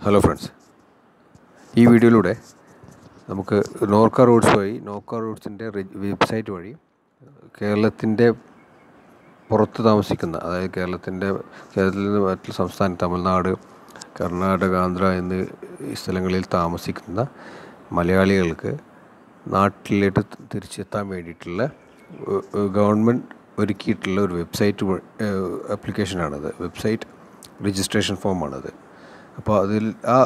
Hello friends ഈ വീഡിയോയിലൂടെ നമുക്ക് നോർക്ക റൂട്ട്സ് വഴി നോർക്ക റൂട്ട്സിന്റെ വെബ്സൈറ്റ് വഴി കേരളത്തിന്റെ പുറത്ത് താമസിക്കുന്ന അതായത് കേരളത്തിന്റെ കേരളത്തിൽ നിന്ന് മറ്റുള്ള സംസ്ഥാനം തമിഴ്നാട് കർണാടക ആന്ധ്ര എന്നീ സ്ഥലങ്ങളിൽ താമസിക്കുന്ന മലയാളികൾക്ക് നാട്ടിലേക്ക് തിരിച്ചെത്താൻ വേണ്ടിയിട്ടുള്ള ഗവൺമെന്റ് ഒരുക്കിയിട്ടുള്ള ഒരു വെബ്സൈറ്റ് ആപ്ലിക്കേഷനാണത് വെബ്സൈറ്റ് രജിസ്ട്രേഷൻ ഫോമാണത് അപ്പോൾ അതിൽ ആ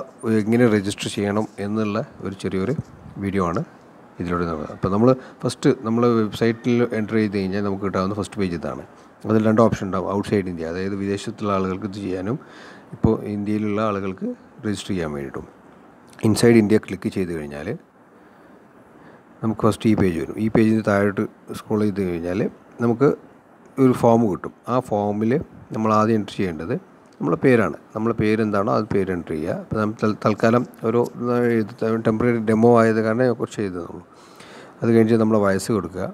എങ്ങനെ രജിസ്റ്റർ ചെയ്യണം എന്നുള്ള ഒരു ചെറിയൊരു വീഡിയോ ആണ് ഇതിലൂടെ നടന്നത്. അപ്പോൾ നമ്മൾ ഫസ്റ്റ് നമ്മൾ വെബ്സൈറ്റിൽ എന്റർ ചെയ്ത് കഴിഞ്ഞാൽ നമുക്ക് കിട്ടാവുന്ന ഫസ്റ്റ് പേജ് ഇതാണ്. അതിൽ രണ്ട് ഓപ്ഷൻ ഉണ്ടാവും ഔട്ട് സൈഡ് ഇന്ത്യ അതായത് വിദേശത്തുള്ള ആളുകൾക്ക് ഇത് ചെയ്യാനും ഇപ്പോൾ ഇന്ത്യയിലുള്ള ആളുകൾക്ക് രജിസ്റ്റർ ചെയ്യാൻ വേണ്ടിയിട്ടും. ഇൻസൈഡ് ഇന്ത്യ ക്ലിക്ക് ചെയ്ത് കഴിഞ്ഞാൽ നമുക്ക് ഫസ്റ്റ് ഈ പേജ് വരും. ഈ പേജിന് താഴോട്ട് സ്ക്രോൾ ചെയ്ത് കഴിഞ്ഞാൽ നമുക്ക് ഒരു ഫോം കിട്ടും. ആ ഫോമിൽ നമ്മൾ ആദ്യം എന്റർ ചെയ്യേണ്ടത് നമ്മളെ പേരാണ്. നമ്മളെ പേരെന്താണോ അത് പേര് എന്റർ ചെയ്യുക. അപ്പോൾ നമ്മൾ തൽക്കാലം ഒരു ടെമ്പററി ഡെമോ ആയത് കാരണം കുറച്ച് ചെയ്തതുള്ളൂ അത് കഴിഞ്ഞിട്ട് നമ്മളെ വയസ്സ് കൊടുക്കുക.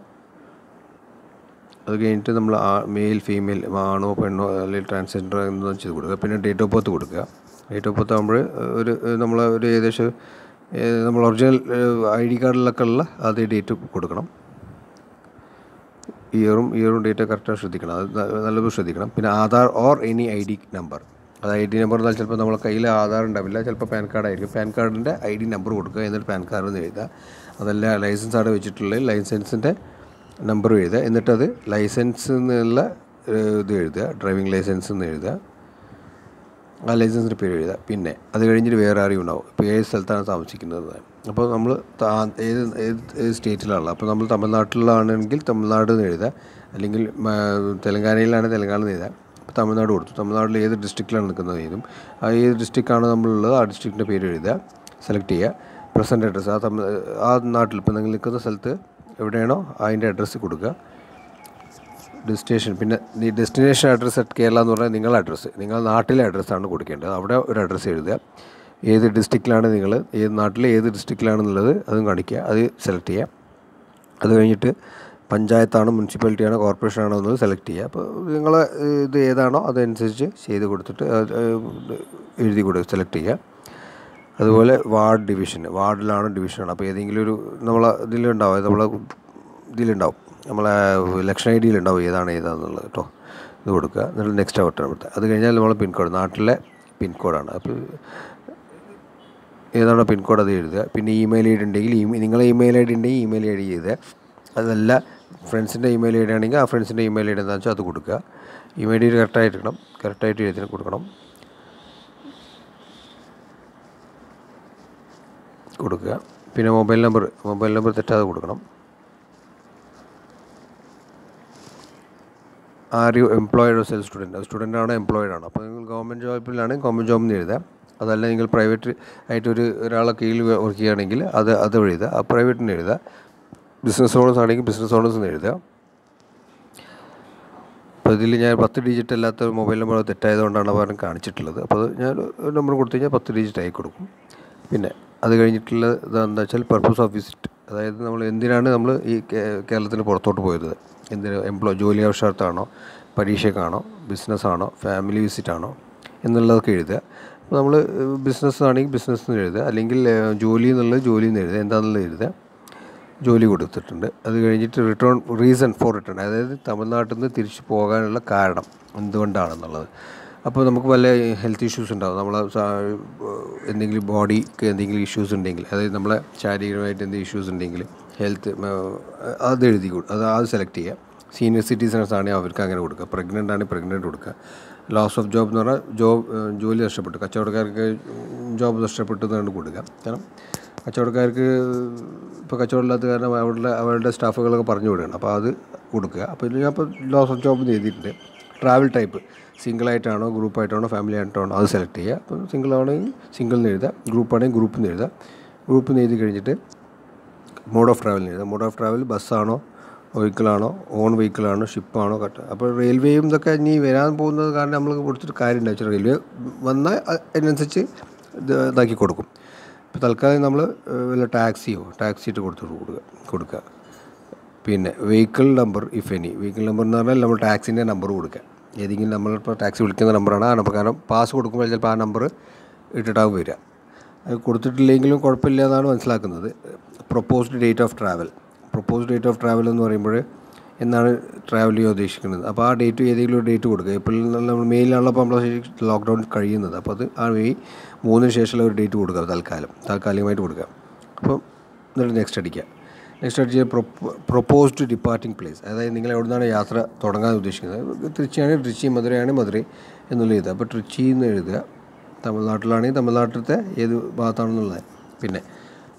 അത് കഴിഞ്ഞിട്ട് നമ്മൾ മെയിൽ ഫീമെയിൽ ആണോ പെണ്ണോ അല്ലെങ്കിൽ ട്രാൻസ്ജെൻഡർ എന്ന് ചെയ്ത് കൊടുക്കുക. പിന്നെ ഡേറ്റ് ഓഫ് ബർത്ത് കൊടുക്കുക. ഡേറ്റ് ഓഫ് ബർത്ത് ആകുമ്പോൾ ഒരു നമ്മൾ ഒരു ഏകദേശം നമ്മൾ ഒറിജിനൽ ഐ ഡി കാർഡിലൊക്കെ ഉള്ള അതേ ഡേറ്റ് കൊടുക്കണം. ഇയറും ഇയറും ഡേറ്റ് കറക്റ്റായി ശ്രദ്ധിക്കണം. അത് നല്ലപോലെ ശ്രദ്ധിക്കണം. പിന്നെ Aadhaar or any I D number അത് ഐ ഡി നമ്പർ എന്നാൽ ചിലപ്പോൾ നമ്മളെ കയ്യിൽ ആധാർ ഉണ്ടാവില്ല. ചിലപ്പോൾ പാൻ കാർഡ് ആയിരിക്കും. പാൻ കാർഡിന്റെ ഐ ഡി നമ്പർ കൊടുക്കുക എന്നിട്ട് പാൻ കാർഡ് എന്ന് എഴുതുക. അതല്ല ലൈസൻസ് അവിടെ വെച്ചിട്ടുള്ളത് ലൈസൻസിന്റെ നമ്പർ എഴുതുക. എന്നിട്ടത് ലൈസൻസ് എന്നുള്ള ഇത് എഴുതുക. ഡ്രൈവിംഗ് ലൈസൻസ് എന്ന് എഴുതുക. ആ ലൈസൻസിന്റെ പേര് എഴുതുക. പിന്നെ അത് കഴിഞ്ഞിട്ട് വേറെ ആരെയും ഉണ്ടാവും. ഇപ്പോൾ ഏത് സ്ഥലത്താണ് താമസിക്കുന്നത് അപ്പോൾ നമ്മൾ ഏത് ഏത് ഏത് സ്റ്റേറ്റിലാണല്ലോ അപ്പോൾ നമ്മൾ തമിഴ്നാട്ടിലാണെങ്കിൽ തമിഴ്നാട് എന്ന് എഴുതുക. അല്ലെങ്കിൽ തെലങ്കാനയിലാണ് തെലങ്കാന എന്ന് എഴുതുക. അപ്പോൾ തമിഴ്നാട് കൊടുത്തു. തമിഴ്നാട്ടിൽ ഏത് ഡിസ്ട്രിക്റ്റിലാണ് നിൽക്കുന്നത് ഏതും ആ ഏത് ഡിസ്ട്രിക്റ്റാണ് നമ്മളുള്ളത്? ആ ഡിസ്ട്രിക്റ്റിന്റെ പേര് എഴുതുക. സെലക്ട് ചെയ്യുക. പ്രസന്റ് അഡ്രസ്സ് ആ തമിഴ് ആ നാട്ടിൽ ഇപ്പോൾ നിങ്ങൾ നിൽക്കുന്ന സ്ഥലത്ത് എവിടെയാണോ അതിന്റെ അഡ്രസ്സ് കൊടുക്കുക. ഡെസ്റ്റിനേഷൻ പിന്നെ ഡെസ്റ്റിനേഷൻ അഡ്രസ്സ് അറ്റ് കേരള എന്ന് പറഞ്ഞാൽ നിങ്ങളുടെ അഡ്രസ്സ് നിങ്ങളുടെ നാട്ടിലെ അഡ്രസ്സാണ് കൊടുക്കേണ്ടത്. അവിടെ ഒരു അഡ്രസ്സ് എഴുതുക. ഏത് ഡിസ്ട്രിക്റ്റിലാണ് നിങ്ങൾ ഏത് നാട്ടിലെ ഏത് ഡിസ്ട്രിക്റ്റിലാണെന്നുള്ളത് അതും കാണിക്കുക. അത് സെലക്ട് ചെയ്യുക. അത് കഴിഞ്ഞിട്ട് പഞ്ചായത്താണോ മുനിസിപ്പാലിറ്റിയാണോ കോർപ്പറേഷനാണോ എന്നത് സെലക്ട് ചെയ്യുക. അപ്പോൾ നിങ്ങൾ ഇത് ഏതാണോ അതനുസരിച്ച് ചെയ്ത് കൊടുത്തിട്ട് എഴുതി കൊടുക്കുക സെലക്ട് ചെയ്യുക. അതുപോലെ വാർഡ് ഡിവിഷൻ വാർഡിലാണോ ഡിവിഷനാണ് അപ്പോൾ ഏതെങ്കിലും ഒരു നമ്മളെ ഇതിലുണ്ടാവും നമ്മളെ ഇതിലുണ്ടാവും. നമ്മളെ ഇലക്ഷൻ ഐ ഡിയിലുണ്ടാവും ഏതാണ് ഏതാണെന്നുള്ളത് കേട്ടോ. ഇത് കൊടുക്കുക. എന്നിട്ട് നെക്സ്റ്റ് ഔട്ടാണ് കൊടുത്തത് അത് കഴിഞ്ഞാൽ നമ്മളെ പിൻകോഡ് നാട്ടിലെ പിൻകോഡാണ് അപ്പോൾ ഏതാണോ പിൻകോഡ് അത് എഴുതുക. പിന്നെ ഇമെയിൽ ഐ ഡി ഉണ്ടെങ്കിൽ നിങ്ങളെ ഇമെയിൽ ഐ ഡി ഉണ്ടെങ്കിൽ ഇമെയിൽ ഐ ഡി എഴുതുക. അതല്ല ഫ്രണ്ട്സിന്റെ ഇമെയിൽ ഐ ഡി ആണെങ്കിൽ ആ ഫ്രണ്ട്സിന്റെ ഇമെയിൽ ഐ ഡി എന്താണെന്ന് വെച്ചാൽ അത് കൊടുക്കുക. ഇമെയിൽ ഐ ഡി കറക്റ്റായിട്ടിരിക്കണം കറക്റ്റായിട്ട് എഴുതി കൊടുക്കണം. കൊടുക്കുക. പിന്നെ മൊബൈൽ നമ്പർ മൊബൈൽ നമ്പർ തെറ്റാതെ കൊടുക്കണം. Are you employed self student student ആണോ എംപ്ലോയിഡ് ആണോ. അപ്പോൾ നിങ്ങൾ ഗവൺമെന്റ് ജോബിലാണ് ഗവൺമെന്റ് ജോബ് എന്ന് എഴുതാം അതല്ല നിങ്ങൾ പ്രൈവറ്റ് ആയിട്ടൊരു ഒരാളെ കീഴിൽ വർക്ക് ചെയ്യുകയാണെങ്കിൽ അത് അത് എഴുതുക. ആ പ്രൈവറ്റിന് എഴുതുക. ബിസിനസ് ഓണേഴ്സ് ആണെങ്കിൽ ബിസിനസ് ഓണേഴ്സ് എന്ന് എഴുതുക. അപ്പോൾ ഇതിൽ ഞാൻ പത്ത് ഡിജിറ്റ് അല്ലാത്ത മൊബൈൽ നമ്പർ തെറ്റായതുകൊണ്ടാണ് അവരും കാണിച്ചിട്ടുള്ളത്. അപ്പോൾ ഞാൻ ഒരു നമ്പർ കൊടുത്തു കഴിഞ്ഞാൽ പത്ത് ഡിജിറ്റ് ആയി കൊടുക്കും. പിന്നെ അത് കഴിഞ്ഞിട്ടുള്ള ഇതെന്താ വെച്ചാൽ പർപ്പസ് ഓഫ് വിസിറ്റ് അതായത് നമ്മൾ എന്തിനാണ് നമ്മൾ ഈ കേരളത്തിന് പുറത്തോട്ട് പോയത്? എന്തിന്? എംപ്ലോയ് ജോലി ആവശ്യാർത്ഥമാണോ? പരീക്ഷയ്ക്കാണോ? ബിസിനസ്സാണോ ഫാമിലി വിസിറ്റ് ആണോ? എന്നുള്ളതൊക്കെ എഴുതുക. അപ്പോൾ നമ്മൾ ബിസിനസ് ആണെങ്കിൽ ബിസിനസ് എന്ന് എഴുതുക. അല്ലെങ്കിൽ ജോലി എന്നുള്ളത് ജോലി എന്ന് എഴുതുക. എന്താണെന്നുള്ളത് എഴുതുക. ജോലി കൊടുത്തിട്ടുണ്ട്. അത് കഴിഞ്ഞിട്ട് റിട്ടേൺ റീസൺ ഫോർ റിട്ടേൺ അതായത് തമിഴ്നാട്ടിൽ നിന്ന് തിരിച്ചു പോകാനുള്ള കാരണം എന്തുകൊണ്ടാണെന്നുള്ളത്. അപ്പോൾ നമുക്ക് വല്ല ഹെൽത്ത് ഇഷ്യൂസ് ഉണ്ടാകും നമ്മളെ എന്തെങ്കിലും ബോഡിക്ക് എന്തെങ്കിലും ഇഷ്യൂസ് ഉണ്ടെങ്കിൽ അതായത് നമ്മളെ ശാരീരികമായിട്ട് എന്തെങ്കിലും ഇഷ്യൂസ് ഉണ്ടെങ്കിൽ ഹെൽത്ത് അത് എഴുതി അത് അത് സെലക്ട് ചെയ്യുക. സീനിയർ സിറ്റിസൺസ് ആണെങ്കിൽ അവർക്ക് അങ്ങനെ കൊടുക്കുക. പ്രഗ്നന്റ് ആണെങ്കിൽ പ്രഗ്നന്റ് കൊടുക്കുക. ലോസ് ഓഫ് ജോബ് എന്ന് പറഞ്ഞാൽ ജോബ് ജോലി നഷ്ടപ്പെട്ടു. കച്ചവടക്കാർക്ക് ജോബ് നഷ്ടപ്പെട്ടു എന്നാണ് കൊടുക്കുക കാരണം കച്ചവടക്കാർക്ക് ഇപ്പോൾ കച്ചവടമില്ലാത്ത കാരണം അവരുടെ അവരുടെ സ്റ്റാഫുകളൊക്കെ പറഞ്ഞു വിടുകയാണ്. അപ്പോൾ അത് കൊടുക്കുക. അപ്പോൾ ഞാൻ ഇപ്പോൾ ലോസ് ഓഫ് ജോബ് എഴുതിയിട്ടുണ്ട്. ട്രാവൽ ടൈപ്പ് സിംഗിളായിട്ടാണോ ഗ്രൂപ്പായിട്ടാണോ ഫാമിലി ആയിട്ടാണോ അത് സെലക്ട് ചെയ്യുക. അപ്പോൾ സിംഗിൾ ആണെങ്കിൽ സിംഗിൾ എന്ന് എഴുതുക. ഗ്രൂപ്പ് ആണെങ്കിൽ ഗ്രൂപ്പ് എന്ന് എഴുതുക. ഗ്രൂപ്പ് എന്ന് എഴുതി കഴിഞ്ഞിട്ട് മോഡ് ഓഫ് ട്രാവലിന് എഴുതുക. മോഡ് ഓഫ് ട്രാവൽ ബസ്സാണോ വെഹിക്കിളാണോ ഓൺ വെഹിക്കിളാണോ ഷിപ്പാണോ കട്ട്. അപ്പോൾ റെയിൽവേയും ഇതൊക്കെ ഇനി വരാൻ പോകുന്നത് കാരണം നമ്മൾ കൊടുത്തിട്ട് കാര്യം ഉണ്ടാവും റെയിൽവേ വന്നാൽ അതിനനുസരിച്ച് ഇത് ഇതാക്കി കൊടുക്കും. ഇപ്പോൾ തൽക്കാലം നമ്മൾ വല്ല ടാക്സിയോ ടാക്സി ഇട്ട് കൊടുത്തു കൊടുക്കുക കൊടുക്കുക പിന്നെ vehicle number if any vehicle number എന്ന് പറഞ്ഞാൽ നമ്മൾ ടാക്സിന്റെ നമ്പർ കൊടുക്കുക ഏതെങ്കിലും നമ്മളിപ്പോൾ ടാക്സി വിളിക്കുന്ന നമ്പറാണ് ആ നമ്പർ കാരണം പാസ് കൊടുക്കുമ്പോൾ ചിലപ്പോൾ ആ നമ്പർ ഇട്ടിട്ടാവും വരിക അത് കൊടുത്തിട്ടില്ലെങ്കിലും കുഴപ്പമില്ല എന്നാണ് മനസ്സിലാക്കുന്നത്. Proposed date of travel proposed date of travel എന്ന് പറയുമ്പോൾ എന്നാണ് ട്രാവൽ ചെയ്യാൻ ഉദ്ദേശിക്കുന്നത്. അപ്പോൾ ആ ഡേറ്റ് ഏതെങ്കിലും ഒരു ഡേറ്റ് കൊടുക്കുക. ഏപ്രിലിൽ നമ്മൾ മെയിലാണല്ലോ അപ്പോൾ നമ്മൾ ലോക്ക്ഡൗൺ കഴിയുന്നത്. അപ്പോൾ അത് ആ മെയ് മൂന്നിന് ശേഷമുള്ള ഒരു ഡേറ്റ് കൊടുക്കുക തൽക്കാലം. താൽക്കാലികമായിട്ട് കൊടുക്കുക. അപ്പോൾ എന്നിട്ട് നെക്സ്റ്റ് അടിക്കുക. നെക്സ്റ്റ് അടിച്ച് പ്രൊപ്പോസ്ഡ് ഡിപ്പാർട്ടിംഗ് പ്ലേസ് അതായത് നിങ്ങൾ എവിടെ നിന്നാണ് യാത്ര തുടങ്ങാൻ ഉദ്ദേശിക്കുന്നത്? ട്രിച്ചിയാണ് ട്രിച്ചി മധുരയാണ് മധുരൈ എന്നുള്ള എഴുതുക. അപ്പോൾ ട്രിച്ചി എന്ന് എഴുതുക. തമിഴ്നാട്ടിലാണെങ്കിൽ തമിഴ്നാട്ടിലത്തെ ഏത് ഭാഗത്താണെന്നുള്ളത്. പിന്നെ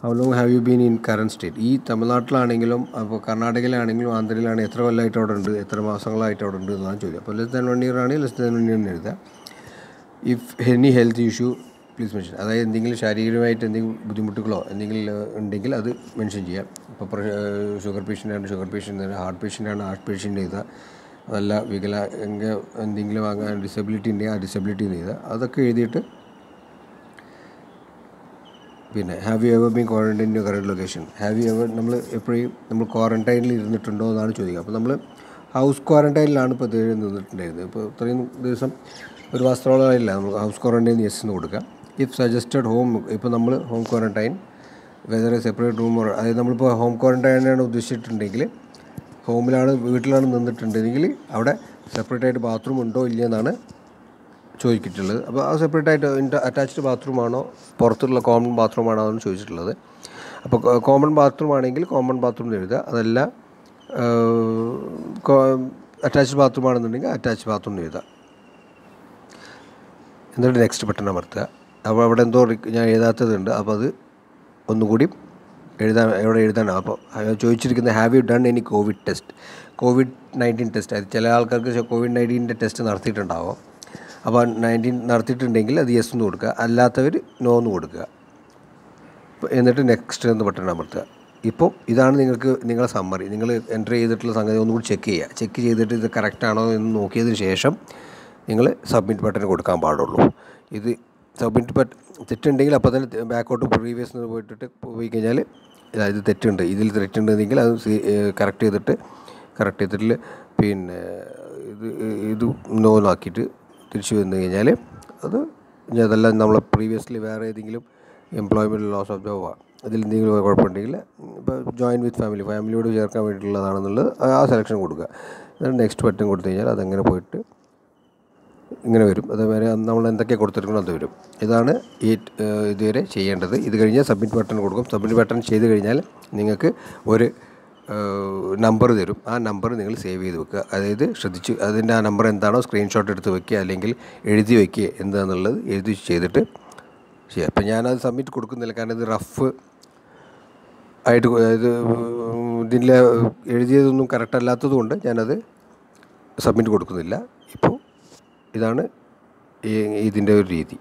how long have you been in current state ഈ തമിഴ്നാട്ടിലാണെങ്കിലും അപ്പോൾ കർണാടകയിലാണെങ്കിലും ആന്ധ്രയിലാണെങ്കിൽ എത്ര കൊല്ലമായിട്ട് അവിടെ ഉണ്ട്? എത്ര മാസങ്ങളായിട്ട് അവിടെ ഉണ്ട് എന്നാണ് ചോദ്യം അപ്പോൾ ലെസ് ദാൻ വൺ ഇയർ ആണെങ്കിൽ ലെസ് ദാൻ വൺ ഇയർ എന്ന് എഴുതുക. If any health issue please mention അതായത് എന്തെങ്കിലും ശാരീരികമായിട്ട് എന്തെങ്കിലും ബുദ്ധിമുട്ടുകളോ എന്തെങ്കിലും ഉണ്ടെങ്കിൽ അത് മെൻഷൻ ചെയ്യാം ഇപ്പോൾ ഷുഗർ പേഷ്യന്റാണ് ഷുഗർ പേഷ്യന്റ് ഹാർട്ട് പേഷ്യന്റാണ് ഹാർട്ട് പേഷ്യന്റ് ചെയ്താൽ അതല്ല വികലാംഗ എന്തെങ്കിലും വാങ്ങാൻ ഡിസബിലിറ്റി ഉണ്ടെങ്കിൽ ആ ഡിസബിലിറ്റി ചെയ്താൽ അതൊക്കെ എഴുതിയിട്ട് പിന്നെ have you ever been quarantine you current location have you ever നമ്മൾ എപ്പോഴും നമ്മൾ ക്വാറന്റൈനിൽ ഇരുന്നിട്ടുണ്ടോ എന്നാണ് ചോദിക്കുക. അപ്പോൾ നമ്മൾ ഹൗസ് ക്വാറന്റൈനിലാണ് ഇപ്പോൾ ഇതുവരെ നിന്നിട്ടുണ്ടായിരുന്നത്. ഇപ്പോൾ ഇത്രയും ദിവസം ഒരു വസ്ത്രമുള്ളതായില്ല നമ്മൾ ഹൗസ് ക്വാറന്റൈൻ യെസ് എന്ന് കൊടുക്കാം ഇഫ് സജസ്റ്റഡ് ഹോം ഇപ്പോൾ നമ്മൾ home quarantine whether separate room അതായത് നമ്മളിപ്പോൾ ഹോം ക്വാറന്റൈനാണ് ഉദ്ദേശിച്ചിട്ടുണ്ടെങ്കിൽ ഹോമിലാണ് വീട്ടിലാണ് നിന്നിട്ടുണ്ടെങ്കിൽ അവിടെ സെപ്പറേറ്റ് ആയിട്ട് ബാത്റൂം ഉണ്ടോ ഇല്ല എന്നാണ് ചോദിച്ചിട്ടുള്ളത്. അപ്പോൾ ആ സെപ്പറേറ്റ് ആയിട്ട് അറ്റാച്ച്ഡ് ബാത്റൂം ആണോ പുറത്തുള്ള കോമൺ ബാത്റൂം ആണോ എന്ന് ചോദിച്ചിട്ടുള്ളത്. അപ്പോൾ കോമൺ ബാത്റൂം ആണെങ്കിൽ കോമൺ ബാത്റൂം എന്ന് എഴുതുക. അതല്ല അറ്റാച്ച്ഡ് ബാത്റൂം ആണെന്നുണ്ടെങ്കിൽ അറ്റാച്ച്ഡ് ബാത്റൂം എന്ന് എഴുതുക. എന്നിട്ട് നെക്സ്റ്റ് ബട്ടൺ അമർത്തുക. അപ്പോൾ അവിടെ എന്തോ ഞാൻ എഴുതാത്തതുണ്ട് അപ്പോൾ അത് ഒന്നുകൂടി എഴുതാൻ എവിടെ എഴുതാനാണ് അപ്പോൾ ചോദിച്ചിരിക്കുന്ന have you done any Covid test Covid nineteen test അത് ചില ആൾക്കാർക്ക് കോവിഡ് നയന്റീന്റെ ടെസ്റ്റ് നടത്തിയിട്ടുണ്ടാവും? അപ്പോൾ നയന്റീൻ നടത്തിയിട്ടുണ്ടെങ്കിൽ അത് യെസ് എന്ന് കൊടുക്കുക. അല്ലാത്തവർ നോ എന്ന് കൊടുക്കുക. എന്നിട്ട് നെക്സ്റ്റ് എന്ന് ബട്ടൺ അമർത്തുക. ഇപ്പോൾ ഇതാണ് നിങ്ങൾക്ക് നിങ്ങളെ സമ്മറി നിങ്ങൾ എന്റർ ചെയ്തിട്ടുള്ള സംഗതി ഒന്നുകൂടി ചെക്ക് ചെയ്യുക. ചെക്ക് ചെയ്തിട്ട് ഇത് കറക്റ്റ് ആണോ എന്ന് നോക്കിയതിന് ശേഷം നിങ്ങൾ സബ്മിറ്റ് ബട്ടൺ കൊടുക്കാൻ പാടുള്ളൂ. ഇത് സബ്മിറ്റ് ബട്ടൺ തെറ്റുണ്ടെങ്കിൽ അപ്പോൾ തന്നെ ബാക്കോട്ട് പ്രീവിയസ് പോയിട്ടിട്ട് പോയി കഴിഞ്ഞാൽ അതായത് തെറ്റുണ്ട്. ഇതിൽ തെറ്റുണ്ടെങ്കിൽ അത് കറക്റ്റ് ചെയ്തിട്ട് കറക്റ്റ് ചെയ്തിട്ട് പിന്നെ ഇത് ഇത് നോന്നാക്കിയിട്ട് തിരിച്ചു വന്നു കഴിഞ്ഞാൽ അത് അതല്ല നമ്മൾ പ്രീവിയസ്ലി വേറെ ഏതെങ്കിലും എംപ്ലോയ്മെന്റ് ലോസ് ഓഫ് ജോബ് അതിൽ എന്തെങ്കിലും കുഴപ്പമുണ്ടെങ്കിൽ ഇപ്പോൾ ജോയിൻ വിത്ത് ഫാമിലി ഫാമിലിയോട് ചേർക്കാൻ വേണ്ടിയിട്ടുള്ളതാണെന്നുള്ളത് ആ സെലക്ഷൻ കൊടുക്കുക. എന്നിട്ട് നെക്സ്റ്റ് ബട്ടൺ കൊടുത്തു കഴിഞ്ഞാൽ അതങ്ങനെ പോയിട്ട് ഇങ്ങനെ വരും. അതേപോലെ നമ്മൾ എന്തൊക്കെ കൊടുത്തിരിക്കണം അത് വരും. ഇതാണ് ഈ ഇതുവരെ ചെയ്യേണ്ടത്. ഇത് കഴിഞ്ഞാൽ സബ്മിറ്റ് ബട്ടൺ കൊടുക്കും. സബ്മിറ്റ് ബട്ടൺ ചെയ്ത് കഴിഞ്ഞാൽ നിങ്ങൾക്ക് ഒരു നമ്പർ തരും. ആ നമ്പർ നിങ്ങൾ സേവ് ചെയ്ത് വെക്കുക. അതായത് ശ്രദ്ധിച്ച് അതിന്റെ ആ നമ്പർ എന്താണോ സ്ക്രീൻഷോട്ട് എടുത്ത് വെക്കുക അല്ലെങ്കിൽ എഴുതി വെക്കുക എന്താണെന്നുള്ളത് എഴുതി ചെയ്തിട്ട് ചെയ്യുക അപ്പം ഞാനത് സബ്മിറ്റ് കൊടുക്കുന്നില്ല. കാരണം ഇത് റഫ് ആയിട്ട് അതായത് ഇത് ഇതിലെ എഴുതിയതൊന്നും കറക്റ്റ് അല്ലാത്തത് കൊണ്ട് ഞാനത് സബ്മിറ്റ് കൊടുക്കുന്നില്ല. ഇപ്പോൾ ഇതാണ് ഇതിന്റെ ഒരു രീതി.